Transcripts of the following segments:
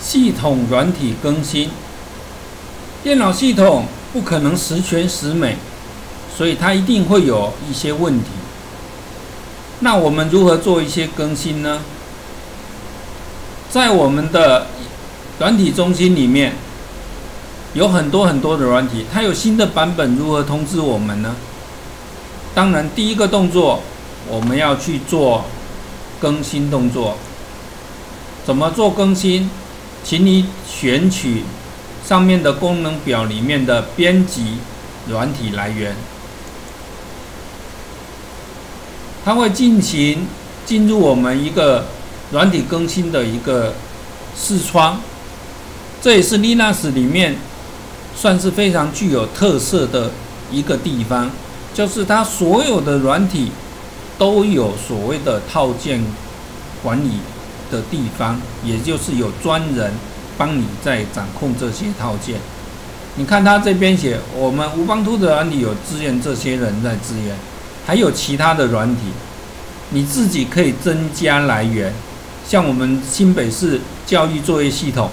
系统软体更新，电脑系统不可能十全十美，所以它一定会有一些问题。那我们如何做一些更新呢？在我们的软体中心里面，有很多很多的软体，它有新的版本，如何通知我们呢？当然，第一个动作我们要去做更新动作。怎么做更新？请你选取上面的功能表里面的编辑软体来源，它会进行进入我们一个软体更新的一个视窗。这也是 Linux 里面算是非常具有特色的一个地方，就是它所有的软体都有所谓的套件管理。的地方，也就是有专人帮你在掌控这些套件。你看他这边写，我们无邦图的软体有支援这些人在支援，还有其他的软体，你自己可以增加来源。像我们新北市教育作业系统，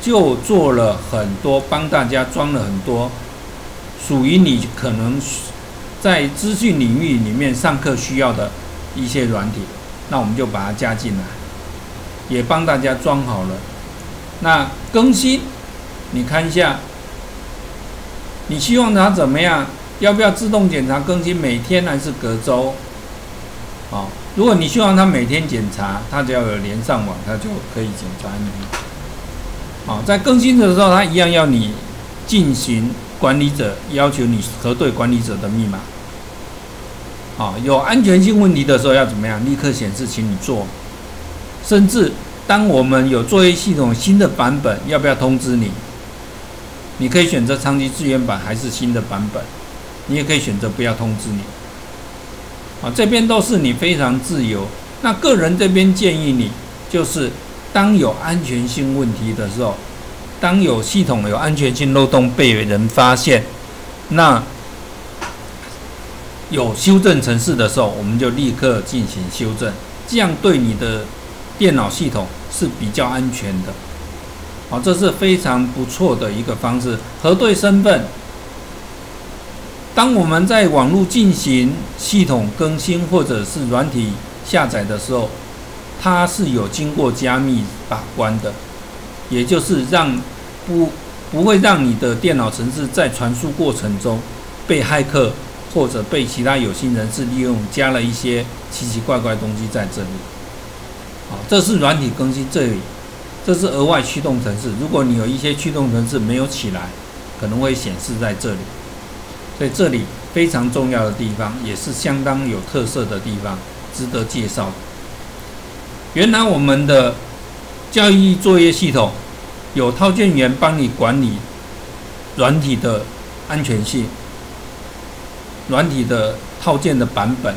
就做了很多，帮大家装了很多属于你可能在资讯领域里面上课需要的一些软体，那我们就把它加进来。也帮大家装好了。那更新，你看一下，你希望它怎么样？要不要自动检查更新？每天还是隔周？哦，如果你希望它每天检查，它只要有连上网，它就可以检查你。啊，在更新的时候，它一样要你进行管理者要求你核对管理者的密码。好，有安全性问题的时候要怎么样？立刻显示，请你做。甚至，当我们有作业系统新的版本，要不要通知你？你可以选择长期资源版还是新的版本，你也可以选择不要通知你。啊，这边都是你非常自由。那个人这边建议你，就是当有安全性问题的时候，当有系统有安全性漏洞被人发现，那有修正程式的时候，我们就立刻进行修正，这样对你的。电脑系统是比较安全的，好，这是非常不错的一个方式。核对身份，当我们在网络进行系统更新或者是软体下载的时候，它是有经过加密把关的，也就是让不不会让你的电脑程式在传输过程中被骇客或者被其他有心人士利用，加了一些奇奇怪怪东西在这里。这是软体更新，这里这是额外驱动程式。如果你有一些驱动程式没有起来，可能会显示在这里。所以这里非常重要的地方，也是相当有特色的地方，值得介绍。原来我们的教育作业系统有套件员帮你管理软体的安全性，软体的套件的版本，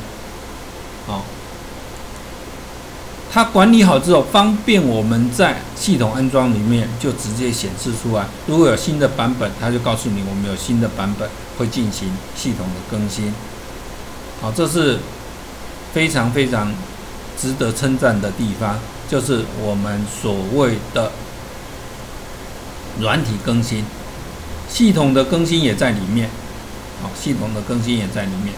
好。它管理好之后，方便我们在系统安装里面就直接显示出来。如果有新的版本，它就告诉你我们有新的版本会进行系统的更新。好，这是非常非常值得称赞的地方，就是我们所谓的软体更新，系统的更新也在里面。好，系统的更新也在里面。